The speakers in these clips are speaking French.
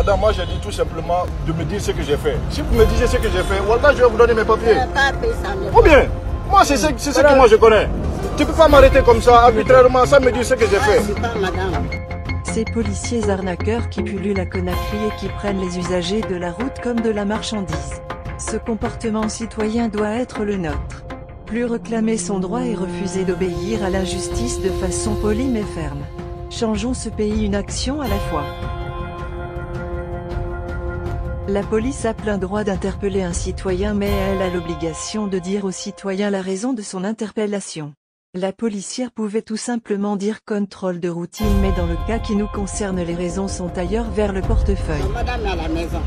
Madame, moi j'ai dit tout simplement de me dire ce que j'ai fait. Si vous me disiez ce que j'ai fait, voilà, je vais vous donner mes papiers. Ou bien, moi c'est ce, que moi je connais. Tu peux pas m'arrêter comme ça, arbitrairement, sans me dire ce que j'ai fait. Ces policiers arnaqueurs qui pullulent la Conakry et qui prennent les usagers de la route comme de la marchandise. Ce comportement citoyen doit être le nôtre. Plus réclamer son droit et refuser d'obéir à l'injustice de façon polie mais ferme. Changeons ce pays une action à la fois. La police a plein droit d'interpeller un citoyen mais elle a l'obligation de dire au citoyen la raison de son interpellation. La policière pouvait tout simplement dire contrôle de routine mais dans le cas qui nous concerne les raisons sont ailleurs vers le portefeuille. Madame la maison.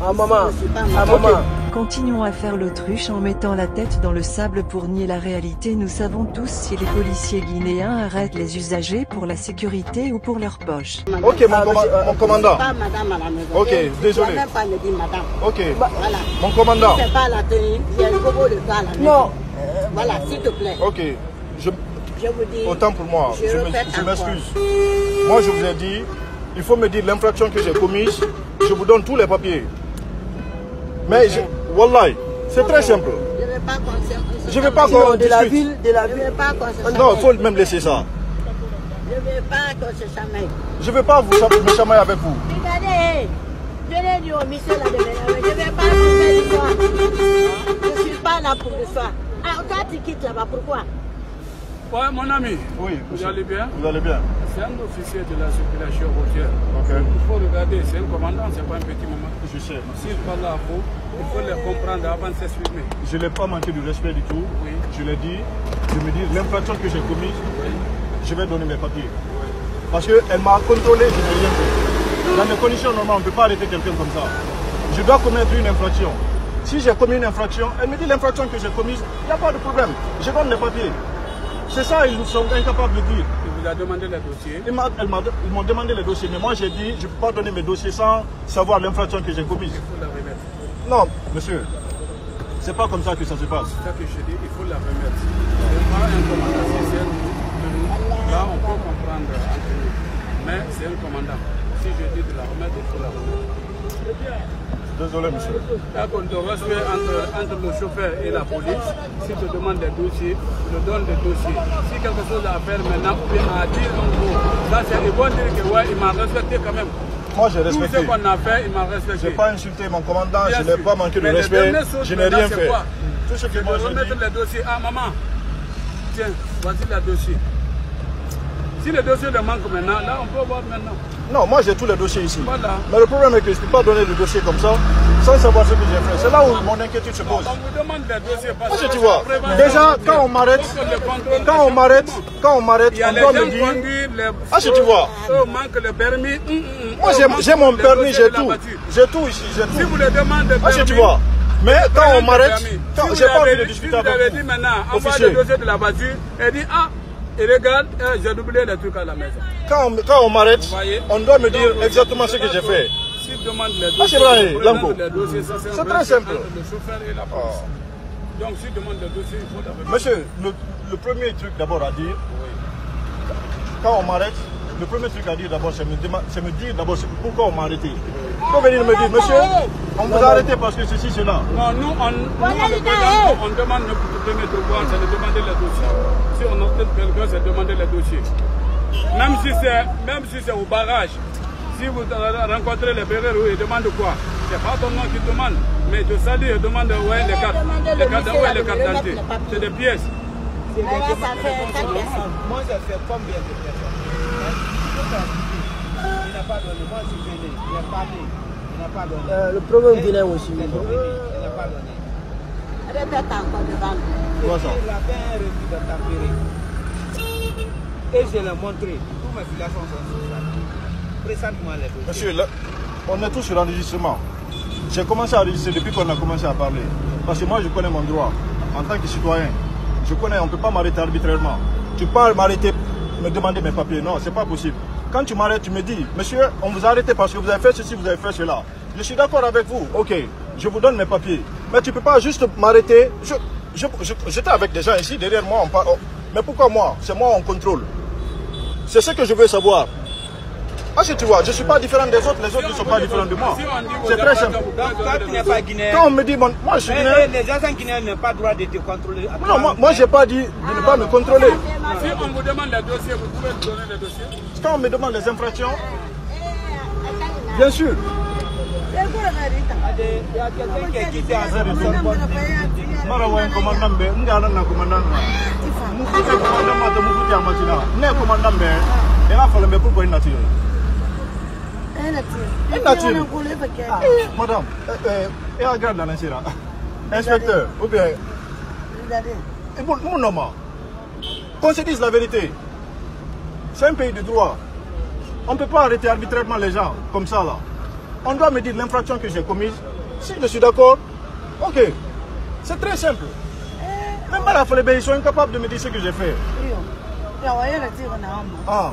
Ah maman, ah maman. Continuons à faire l'autruche en mettant la tête dans le sable pour nier la réalité. Nous savons tous si les policiers guinéens arrêtent les usagers pour la sécurité ou pour leur poche. Ok, mon, Ah, euh, mon commandant. Pas madame à la maison. Ok, Et désolé. Même pas me dire madame. Ok, Voilà. mon commandant. Pas la tenue. Il y a un bobo de. Non. Euh, voilà, s'il te plaît. Ok, je, Je vous dis. autant pour moi, Je je m'excuse. Moi je vous ai dit, il faut me dire l'infraction que j'ai commise, je vous donne tous les papiers. Mais, je, Wallahi, c'est très simple. Je ne vais pas qu'on de la ville, de la ville. Non, il faut même laisser ça. Je ne vais pas qu'on se chamaille. Je ne vais pas vous me chamailler avec vous. Regardez, je l'ai dit au monsieur là de. Je ne vais pas vous faire l'histoire. Je ne suis pas là pour l'histoire. Ah, toi tu quittes là-bas, pourquoi? Ouais, mon ami. Oui, Vous allez bien? Vous allez bien C'est un officier de la circulation routière. Il faut regarder, c'est un commandant, c'est pas un petit moment. Je sais. S'il parle à vous, il faut les comprendre avant de s'exprimer. Je n'ai pas manqué de respect du tout. Oui. Je l'ai dit. Je me dis, l'infraction que j'ai commise, je vais donner mes papiers. Parce qu'elle m'a contrôlé, je n'ai rien fait. Dans des conditions normales, on ne peut pas arrêter quelqu'un comme ça. Je dois commettre une infraction. Si j'ai commis une infraction, elle me dit l'infraction que j'ai commise, il n'y a pas de problème. Je donne les papiers. C'est ça, ils sont incapables de dire. Il vous a demandé le dossier. Ils m'ont demandé les dossiers, mais moi j'ai dit, je ne peux pas donner mes dossiers sans savoir l'infraction que j'ai commise. Il faut la remettre. Non, monsieur, c'est pas comme ça que ça se passe. C'est ça que je dis, il faut la remettre. Pas un commandant, c'est un. Là, on peut comprendre entre nous. Mais c'est un commandant. Si je dis de la remettre, il faut la remettre. Désolé, monsieur. D'accord, de respect entre, entre le chauffeur et la police. Si tu demandes des dossiers, je donne des dossiers. Si quelque chose à faire maintenant, ou bien à dire un mot, ça c'est vont dire que ouais, il m'a respecté quand même. Moi j'ai Tout ce respecté. qu'on a fait, il m'a Je respecté. n'ai pas insulté mon commandant, Bien je n'ai pas manqué de Mais respect, je n'ai rien fait. quoi? Tout ce que Je moi j'ai remettre dit. les dossiers. Ah maman, tiens, voici le dossier. Si le dossier le manque maintenant, là on peut voir maintenant. Non, moi j'ai tous les dossiers ici. Voilà. Mais le problème est que je ne peux pas donner le dossier comme ça sans savoir ce que j'ai fait. C'est là où mon inquiétude se pose. On vous demande des dossiers parce que tu vois, déjà quand on m'arrête, quand on m'arrête, quand on m'arrête, on doit me dire. les... Ah, si tu vois. Eux manquent le permis. hum, hum, Moi eux j'ai- mon permis, j'ai tout. J'ai tout ici, j'ai Si tout. vous le demandez Ah, si tu vois. Mais quand on m'arrête, si j'ai vous pas envie avez de discuter si vous avez avec dit vous. maintenant, envoie le dossier de la voiture et dit ah, et regarde, euh, j'ai doublé les trucs à la maison. Quand on, quand on m'arrête, on doit me dire Donc, exactement ce que j'ai fait. S'il demande les Ah, dossiers, c'est très simple. entre Le chauffeur et la police. Donc s'il demande les dossiers, il faut la Monsieur, le, le premier truc d'abord à dire, quand on m'arrête, le premier truc à dire d'abord, c'est me, me dire d'abord pourquoi on m'a arrêté. Il faut venir me dire, monsieur, on vous a arrêté parce que ceci, cela. Non, nous, on, nous, on, le gars, présente, on demande premier devoir, c'est de demander les dossiers. Si on obtient quelqu'un, c'est de demander les dossiers. Même si c'est, même si c'est au barrage, si vous rencontrez les Bérères, ils demandent quoi? C'est pas ton nom qui demande, mais je salue et demande ouais, les cartes, les le cartes, ouais, les de cartes d'identité. C'est des pièces. Voilà, ça fait. Moi, combien de personnes Hein n'a pas donné. Moi, je suis venu. Il n'a pas donné. Il n'a pas donné. Euh, le problème vient aussi. Il n'a pas donné. Répète encore devant nous. Tu vois ça Il a fait un refus de tempérer. Et je l'ai montré. Tous mes filiations sont sur ça. Présente-moi les dossiers. Monsieur, là, on est tous sur l'enregistrement. J'ai commencé à enregistrer depuis qu'on a commencé à parler. Parce que moi, je connais mon droit. En tant que citoyen, je connais, on ne peut pas m'arrêter arbitrairement. Tu peux m'arrêter, me demander mes papiers. Non, c'est pas possible. Quand tu m'arrêtes, tu me dis, monsieur, on vous a arrêté parce que vous avez fait ceci, vous avez fait cela. Je suis d'accord avec vous. Ok, je vous donne mes papiers. Mais tu ne peux pas juste m'arrêter. Je, je, je- j'étais avec des gens ici, derrière moi. on par- on- mais pourquoi moi? C'est moi, on contrôle. C'est ce que je veux savoir. Ah, si tu vois, je ne suis pas différent des autres, les autres ne sont pas différents de moi. C'est très simple. Donc, toi, tu n'es pas guinéen. Quand on me dit, bon, moi je suis guinéen. Les agents guinéens n'ont pas le droit de te contrôler. Non, moi, moi je n'ai pas dit de ne pas me contrôler. Si on vous demande les dossiers, vous pouvez nous donner les dossiers. Quand on me demande les infractions, bien sûr. Il y a quelqu'un qui est quitté à Sorbonne. mara wayan commandant be nga nan na commandant na mu ku ka commandant ma to mu ku jama tina ne commandant be e nga fala be pourquoi il nature madame euh e a garde na sira. Inspecteur ou bien et pour mon nom qu'on se dise la vérité. C'est un pays de droit. On ne peut pas arrêter arbitrairement les gens comme ça là. On doit me dire l'infraction que j'ai commise. Si je suis d'accord ok. C'est très simple. Même à la ils sont incapables de me dire ce que j'ai fait. Ah.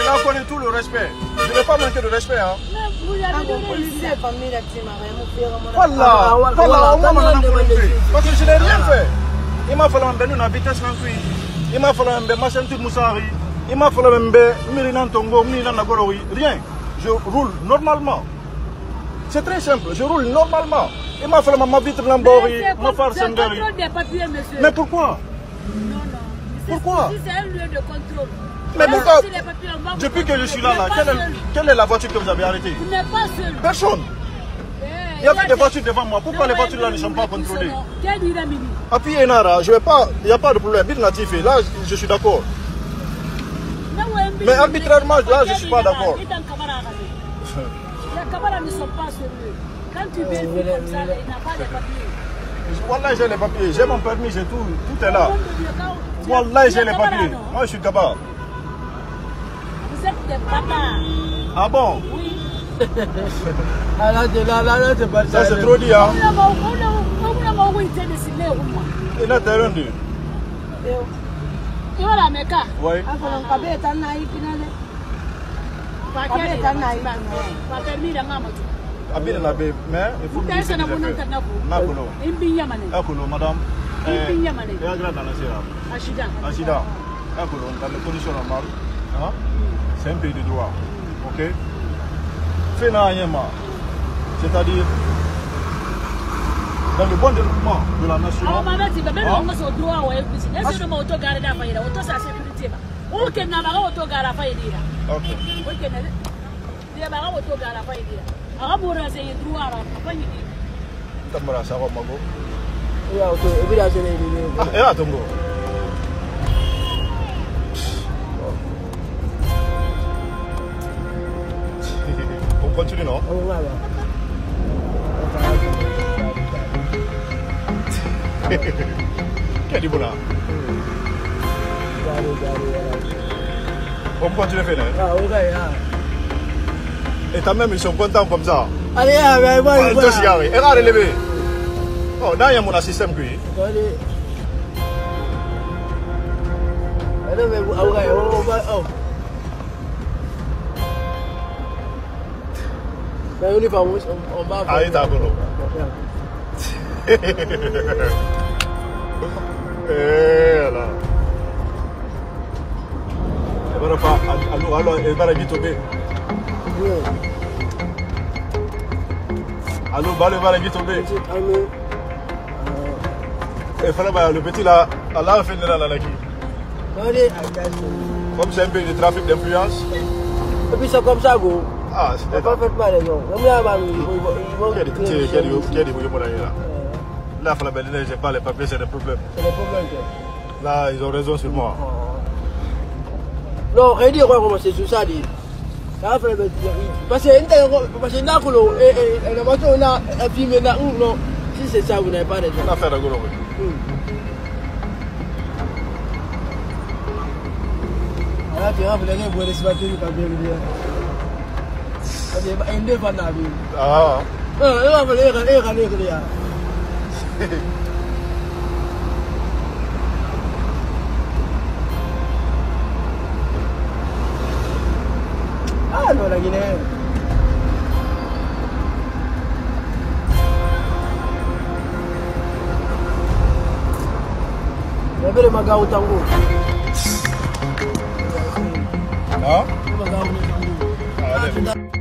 Je la connais tout le respect. Je n'ai pas manqué de respect hein. Voilà, voilà, au moins on a compris. Parce que je n'ai rien fait. Il m'a fallu un peu une vitesse nan kui. Il m'a fallu un peu machin tout moussari. Il m'a fallu un peu miri nan tongo, miri nan nagoro, rien. Je roule normalement. C'est très simple, je roule normalement. Il m'a fallu ma vitre Lambori, ma farce. Mais pourquoi? Non, non. C'est- Pourquoi Si c'est un lieu de contrôle. Mais pourquoi Depuis que je suis là, là, quelle est, pas quelle est la voiture que vous avez arrêtée. Vous n'êtes pas seul. Personne. Eh, Il y a plus là, de c'est- voitures devant moi. Pourquoi les voitures là ne sont pas contrôlées Appui Enara, je vais pas, il n'y a pas de problème. Bit là, je suis d'accord. Mais arbitrairement, là, je Quel suis pas d'accord. Les Kabara ne sont pas sérieux. Quand tu viens ici comme ça, il n'a pas de papiers. Wallah, j'ai les papiers, j'ai mon permis, j'ai tout, tout est là. De Wallah, j'ai es les papiers. Moi, je suis Kaba. Vous êtes des papas. Ah bon? Oui. Ah là, c'est- là, là, là, c'est pas Ça, c'est trop dit, hein. A a- a. Il a terrain de. Et voilà, mes cas. Oui. Permis de maman. Abine na be, mais il faut que dans mon j'ai fait. internet. Nakolo. Imbi Yamane. Nakolo, madame. Il Eh, finit à Mané. et agrade dans la sierra. Ashida. Accident. Nakolo, dans les conditions normales. Hein? C'est un pays de droit. Ok? Fait na yema. C'est-à-dire, dans le bon développement de la nation. Awa mama ti ba bɛn Ah. ŋa sɔrɔ duwa wa ye kusi ne sɔrɔ ma o to gaari da fa yira o to sa sécurité ma o kɛ na ka gaari fa yira Ok. o kɛ na dɛ ne ba ka o to gaari fa yira a ka bɔra se ye duwa ra a fa yiri Tambara sa mago. Ya, auto, ebi da sene ni ni. Ah, eh, attends. On continue, non? Ang nga ba? Qui a dit voilà? Gari, gari, wala. On continue, faire, hein? Ah, okay, ah. Et quand même, ils sont contents comme ça. Allez, ah, mais moi, Ah, va. cigares. Et là, relevé. Oh, là, il y a mon système qui. Allez. Allez, mais vous, ah, ouais, oh, oh, bah, oh. Mais on va, on on va. Ah, il est à boulot. Eh là. Et voilà pas. Et voilà, vite, ok. Allô, bah, le voilà, vite, ok. Et fallait, bah, le petit là, à la fin de la là, qui? Comme c'est un peu de trafic d'influence. Et puis c'est comme ça, go. Ah, On va pas faire mal, non. On va. Ils vont. Ils vont. Qui a qui a qui a qui a qui a dit, là. Là, fallait, bah, j'ai pas les papiers, c'est des problèmes. C'est le problème. Là, ils ont raison sur moi. Non, rien dire, comment c'est sur ça, dit. Ça va faire le Parce que, parce que, là, et, et, et, la voiture, on a, un film, on a, non. Si c'est ça, vous n'avez pas raison. On a hindi pa nabi. Ah. Eh, eh, apa le kan eh kan eh kan ya. Ano lagi ni? Sabi rin mag-autang ko. Ah. Mag-autang ko. Ah, Ah,